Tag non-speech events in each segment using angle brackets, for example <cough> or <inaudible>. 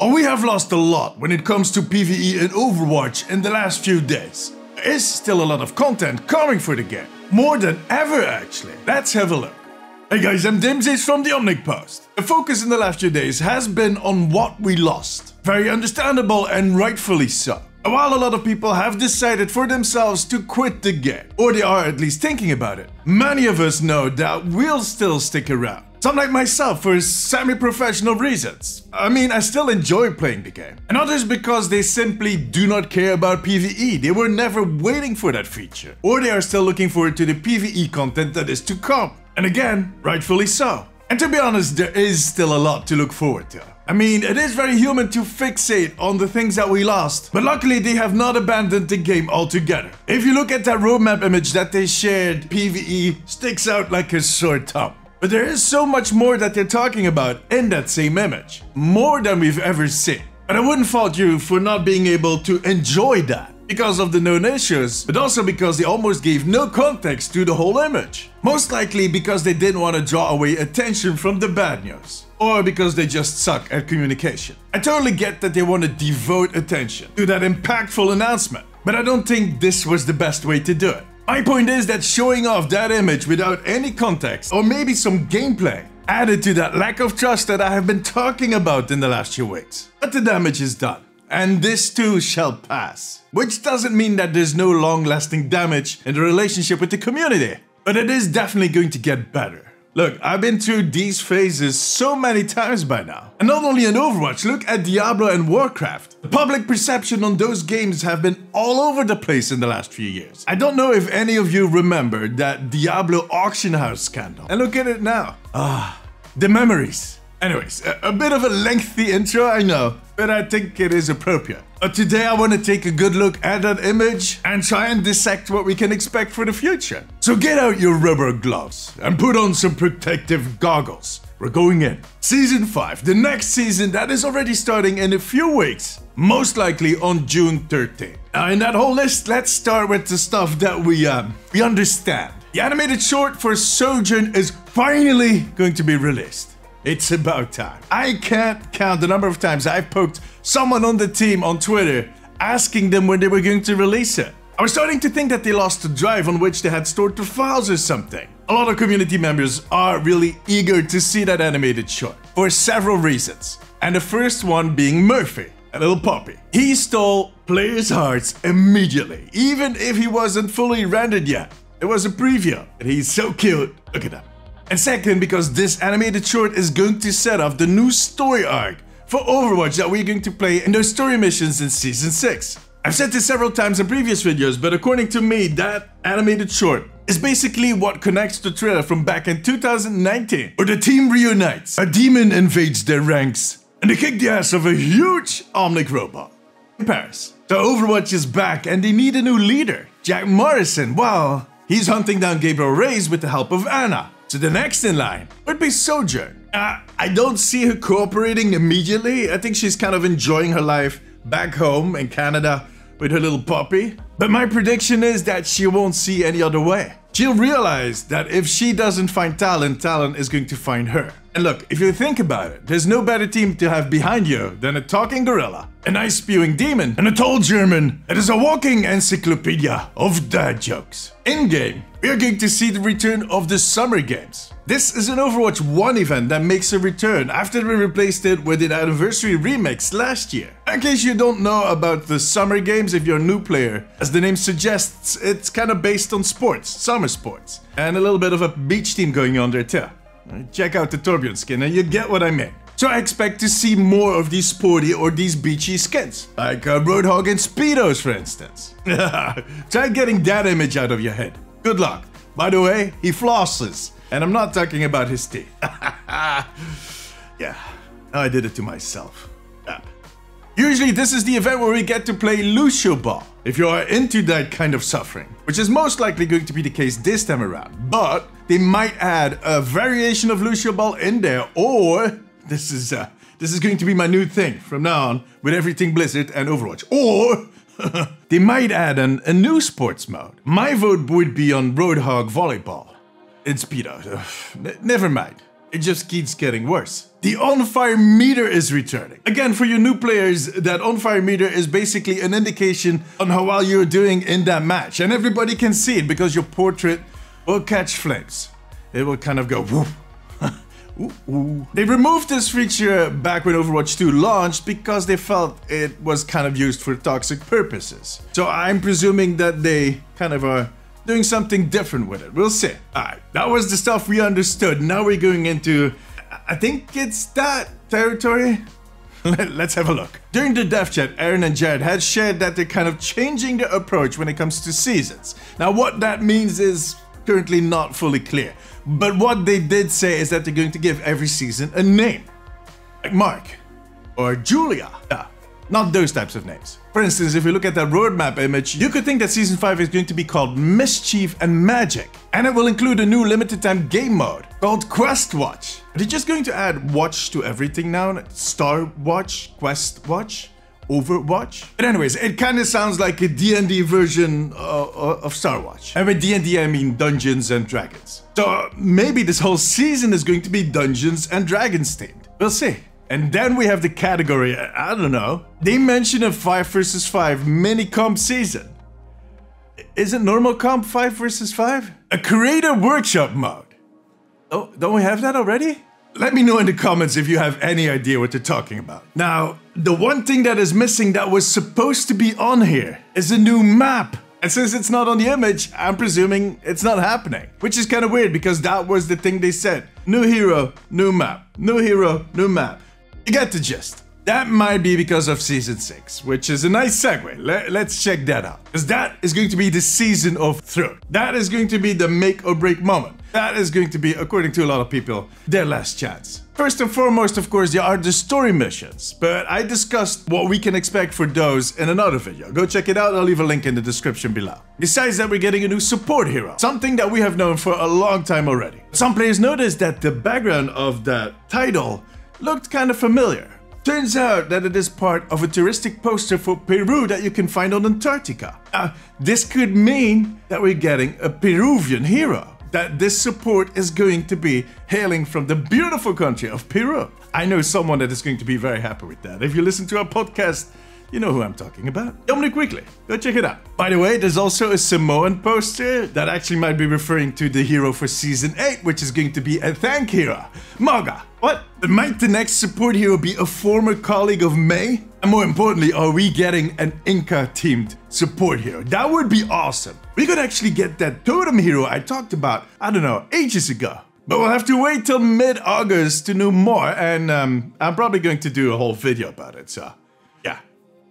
We have lost a lot when it comes to PvE in Overwatch in the last few days. There is still a lot of content coming for the game. More than ever, actually. Let's have a look. Hey guys, I'm Deemzies from the Omnic Post. The focus in the last few days has been on what we lost. Very understandable and rightfully so. While a lot of people have decided for themselves to quit the game, or they are at least thinking about it, many of us know that we'll still stick around. Some like myself for semi-professional reasons. I mean, I still enjoy playing the game. And others because they simply do not care about PvE. They were never waiting for that feature. Or they are still looking forward to the PvE content that is to come. And again, rightfully so. And to be honest, there is still a lot to look forward to. I mean, it is very human to fixate on the things that we lost, but luckily they have not abandoned the game altogether. If you look at that roadmap image that they shared, PvE sticks out like a sore thumb. But there is so much more that they're talking about in that same image. More than we've ever seen. And I wouldn't fault you for not being able to enjoy that. Because of the known issues, but also because they almost gave no context to the whole image. Most likely because they didn't want to draw away attention from the bad news. Or because they just suck at communication. I totally get that they want to devote attention to that impactful announcement. But I don't think this was the best way to do it. My point is that showing off that image without any context or maybe some gameplay added to that lack of trust that I have been talking about in the last few weeks. But the damage is done. And this too shall pass. Which doesn't mean that there's no long lasting damage in the relationship with the community. But it is definitely going to get better. Look, I've been through these phases so many times by now. And not only in Overwatch, look at Diablo and Warcraft. The public perception on those games have been all over the place in the last few years. I don't know if any of you remember that Diablo auction house scandal. And look at it now. Ah, the memories. Anyways, a, a, bit of a lengthy intro, I know, but I think it is appropriate. But today I want to take a good look at that image and try and dissect what we can expect for the future. So get out your rubber gloves and put on some protective goggles. We're going in. Season 5, the next season that is already starting in a few weeks, most likely on June 13th. Now in that whole list, let's start with the stuff that we, um, we understand. The animated short for Sojourn is finally going to be released. It's about time. I can't count the number of times I've poked someone on the team on Twitter asking them when they were going to release it. I was starting to think that they lost the drive on which they had stored the files or something. A lot of community members are really eager to see that animated short for several reasons. And the first one being Murphy, a little puppy. He stole players' hearts immediately, even if he wasn't fully rendered yet. It was a preview, and he's so cute. Look at that. And second, because this animated short is going to set off the new story arc for Overwatch that we're going to play in those story missions in Season 6. I've said this several times in previous videos, but according to me, that animated short is basically what connects the trailer from back in 2019, where the team reunites, a demon invades their ranks, and they kick the ass of a huge Omnic robot in Paris. So Overwatch is back and they need a new leader. Jack Morrison, well, he's hunting down Gabriel Reyes with the help of Ana. So the next in line would be Sojourn. Uh, I don't see her cooperating immediately. I think she's kind of enjoying her life back home in Canada with her little puppy. But my prediction is that she won't see any other way. She'll realize that if she doesn't find Talon, Talon is going to find her. And look, if you think about it, there's no better team to have behind you than a talking gorilla, an ice spewing demon, and a tall German that is a walking encyclopedia of dad jokes. In game, we are going to see the return of the Summer Games. This is an Overwatch 1 event that makes a return after we replaced it with an anniversary remix last year. In case you don't know about the Summer Games if you're a new player, as the name suggests, it's kind of based on sports, summer sports, and a little bit of a beach team going on there too. Check out the Torbjorn skin and you get what I mean. So I expect to see more of these sporty or these beachy skins, like uh, Roadhog and Speedos for instance. <laughs> Try getting that image out of your head. Good luck. By the way, he flosses, and I'm not talking about his teeth. <laughs> yeah, I did it to myself. Usually this is the event where we get to play Lucio Ball, if you are into that kind of suffering, which is most likely going to be the case this time around. But they might add a variation of Lucio Ball in there, or this is uh, this is going to be my new thing from now on with everything Blizzard and Overwatch. Or <laughs> they might add an, a new sports mode. My vote would be on Roadhog Volleyball. It's Speedo. <sighs> Never mind. It just keeps getting worse. The on fire meter is returning. Again, for your new players, that on fire meter is basically an indication on how well you're doing in that match. And everybody can see it because your portrait will catch flames. It will kind of go whoop. <laughs> Ooh, ooh. They removed this feature back when Overwatch 2 launched because they felt it was kind of used for toxic purposes. So I'm presuming that they kind of are doing something different with it. We'll see. Alright, that was the stuff we understood. Now we're going into I think it's that territory. <laughs> Let's have a look. During the dev chat, Aaron and Jared had shared that they're kind of changing their approach when it comes to seasons. Now, what that means is currently not fully clear. But what they did say is that they're going to give every season a name. Like Mark or Julia. Not those types of names. For instance, if you look at that roadmap image, you could think that Season 5 is going to be called Mischief and Magic. And it will include a new limited time game mode called Quest Watch. They're they just going to add watch to everything now? Star Watch, Quest Watch? Overwatch. But anyways, it kind of sounds like a D&D version uh, uh, of Star Watch. And with D&D, I mean Dungeons and Dragons. So maybe this whole season is going to be Dungeons and Dragons themed. We'll see. And then we have the category, I don't know. They mention a 5 versus 5 mini comp season. Is it normal comp 5 versus 5? A creator workshop mode. Oh, don't we have that already? Let me know in the comments if you have any idea what they're talking about. Now, the one thing that is missing that was supposed to be on here is a new map. And since it's not on the image, I'm presuming it's not happening. Which is kind of weird because that was the thing they said. New hero, new map. New hero, new map. You get the gist. That might be because of season 6, which is a nice segue. Let, us check that out. Because that is going to be the season of Throne. That is going to be the make or break moment. That is going to be, according to a lot of people, their last chance. First and foremost, of course, there are the story missions, but I discussed what we can expect for those in another video. Go check it out, I'll leave a link in the description below. Besides that, we're getting a new support hero, something that we have known for a long time already. Some players noticed that the background of that title looked kind of familiar. Turns out that it is part of a touristic poster for Peru that you can find on Antarctica. Uh, this could mean that we're getting a Peruvian hero. That this support is going to be hailing from the beautiful country of Peru. I know someone that is going to be very happy with that. If you listen to our podcast, you know who I'm talking about. The Omnic Weekly. Go check it out. By the way, there's also a Samoan poster that actually might be referring to the hero for season 8, which is going to be a tank hero. Mauga. What? Might the next support hero be a former colleague of Mei? And more importantly, are we getting an Inca themed support hero? That would be awesome. We could actually get that totem hero I talked about, I don't know, ages ago. But we'll have to wait till mid-August to know more, and um, I'm probably going to do a whole video about it, so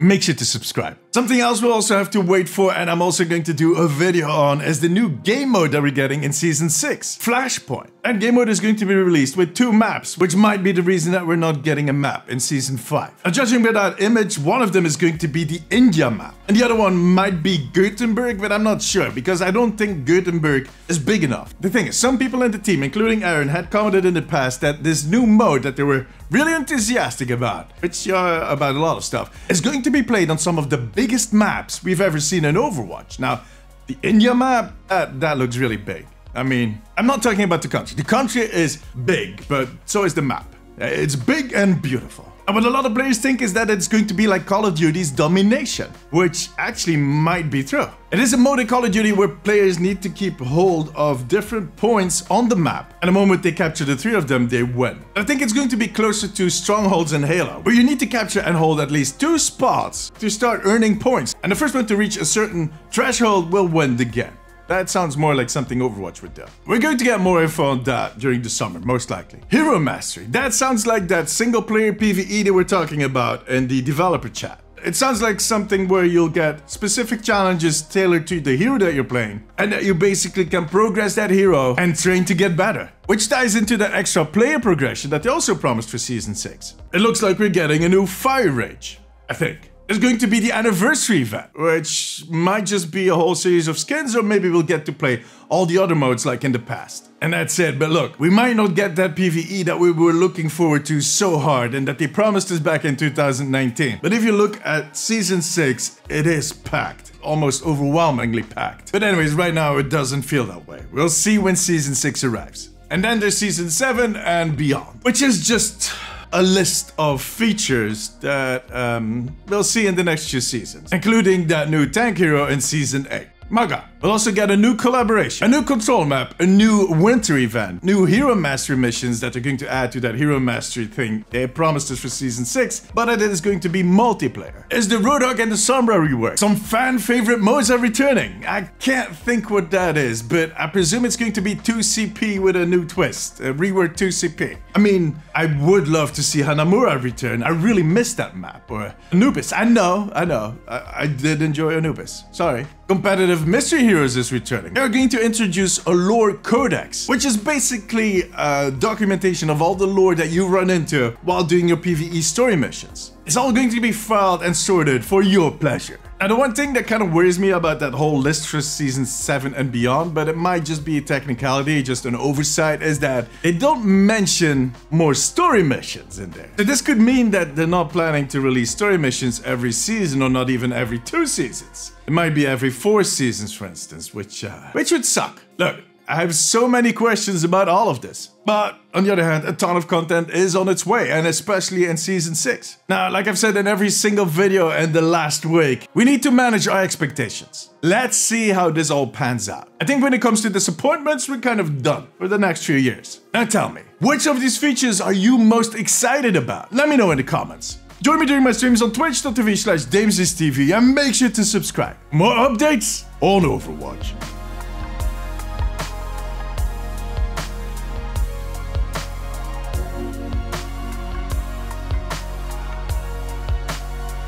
make sure to subscribe. Something else we'll also have to wait for and I'm also going to do a video on is the new game mode that we're getting in Season 6, Flashpoint. And game mode is going to be released with two maps, which might be the reason that we're not getting a map in Season 5. Now judging by that image, one of them is going to be the India map. And the other one might be Gothenburg, but I'm not sure because I don't think Gothenburg is big enough. The thing is, some people in the team, including Aaron, had commented in the past that this new mode that they were really enthusiastic about, which uh, about a lot of stuff, is going to be played on some of the biggest maps we've ever seen in Overwatch. Now, the India map, uh, that looks really big. I mean, I'm not talking about the country. The country is big, but so is the map. It's big and beautiful. And what a lot of players think is that it's going to be like Call of Duty's domination, which actually might be true. It is a mode in Call of Duty where players need to keep hold of different points on the map, and the moment they capture the three of them, they win. I think it's going to be closer to Strongholds in Halo, where you need to capture and hold at least two spots to start earning points, and the first one to reach a certain threshold will win the game. That sounds more like something Overwatch would do. We're going to get more info on that during the summer, most likely. Hero Mastery. That sounds like that single player PvE they were talking about in the developer chat. It sounds like something where you'll get specific challenges tailored to the hero that you're playing, and that you basically can progress that hero and train to get better. Which ties into that extra player progression that they also promised for Season 6. It looks like we're getting a new Fire Rage, I think. There's going to be the anniversary event, which might just be a whole series of skins, or maybe we'll get to play all the other modes like in the past. And that's it, but look, we might not get that PvE that we were looking forward to so hard and that they promised us back in 2019. But if you look at Season 6, it is packed. Almost overwhelmingly packed. But anyways, right now it doesn't feel that way. We'll see when Season 6 arrives. And then there's Season 7 and beyond, which is just a list of features that um, we'll see in the next few seasons, including that new tank hero in season 8. Mauga. We'll also get a new collaboration, a new control map, a new winter event, new hero mastery missions that are going to add to that hero mastery thing they promised us for season 6, but it is going to be multiplayer. Is the Roadhog and the Sombra rework? Some fan favorite modes are returning. I can't think what that is, but I presume it's going to be 2CP with a new twist, a reworked 2CP. I mean, I would love to see Hanamura return. I really missed that map. Or Anubis. I know, I know. I, I did enjoy Anubis. Sorry. Competitive mystery Heroes is returning. They're going to introduce a lore codex, which is basically a documentation of all the lore that you run into while doing your PvE story missions. It's all going to be filed and sorted for your pleasure. Now, the one thing that kind of worries me about that whole list for season 7 and beyond, but it might just be a technicality, just an oversight, is that they don't mention more story missions in there. So this could mean that they're not planning to release story missions every season or not even every two seasons. It might be every four seasons, for instance, which, uh, which would suck. Look, I have so many questions about all of this. But on the other hand, a ton of content is on its way, and especially in Season 6. Now, like I've said in every single video in the last week, we need to manage our expectations. Let's see how this all pans out. I think when it comes to disappointments, we're kind of done for the next few years. Now tell me, which of these features are you most excited about? Let me know in the comments. Join me during my streams on twitch.tv slash TV and make sure to subscribe. More updates on Overwatch.